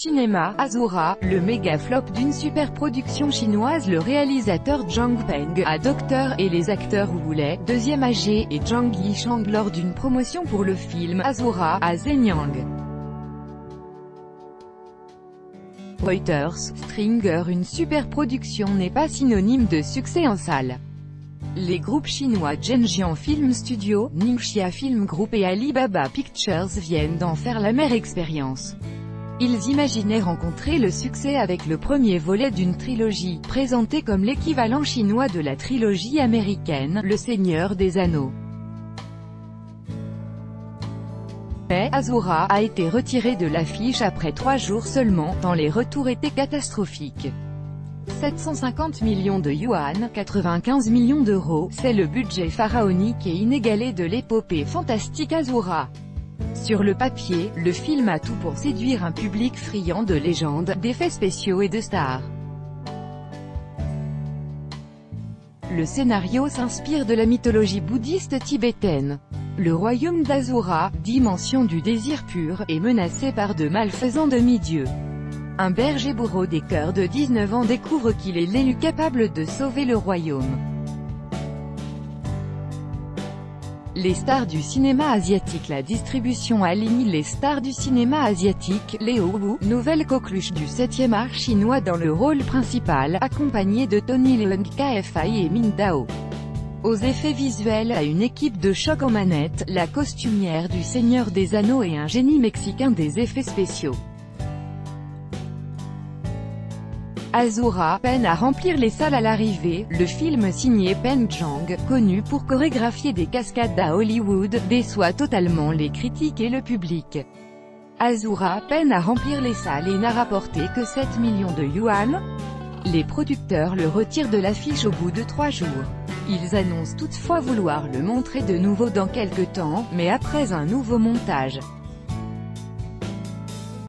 Cinéma, Azura, le méga flop d'une super production chinoise Le réalisateur Zhang Peng, a Docteur et les acteurs Lei, deuxième AG, et Zhang Yishang lors d'une promotion pour le film Azura, à Zenyang. Reuters, Stringer Une super production n'est pas synonyme de succès en salle. Les groupes chinois Zhenjiang Film Studio, Ningxia Film Group et Alibaba Pictures viennent d'en faire la mère expérience. Ils imaginaient rencontrer le succès avec le premier volet d'une trilogie, présentée comme l'équivalent chinois de la trilogie américaine, Le Seigneur des Anneaux. Mais, Azura a été retiré de l'affiche après trois jours seulement, tant les retours étaient catastrophiques. 750 millions de yuan, 95 millions d'euros, c'est le budget pharaonique et inégalé de l'épopée fantastique Azura. Sur le papier, le film a tout pour séduire un public friand de légendes, d'effets spéciaux et de stars. Le scénario s'inspire de la mythologie bouddhiste tibétaine. Le royaume d'Azura, dimension du désir pur, est menacé par de malfaisants demi-dieux. Un berger bourreau des cœurs de 19 ans découvre qu'il est l'élu capable de sauver le royaume. Les stars du cinéma asiatique La distribution aligne les stars du cinéma asiatique, Léo Wu, nouvelle coqueluche du 7e art chinois dans le rôle principal, accompagné de Tony Leung KFI et Min Dao. Aux effets visuels à une équipe de choc en manette, la costumière du Seigneur des Anneaux et un génie mexicain des effets spéciaux. Azura peine à remplir les salles à l'arrivée, le film signé Pen Zhang, connu pour chorégraphier des cascades à Hollywood, déçoit totalement les critiques et le public. Azura peine à remplir les salles et n'a rapporté que 7 millions de yuan. Les producteurs le retirent de l'affiche au bout de trois jours. Ils annoncent toutefois vouloir le montrer de nouveau dans quelques temps, mais après un nouveau montage.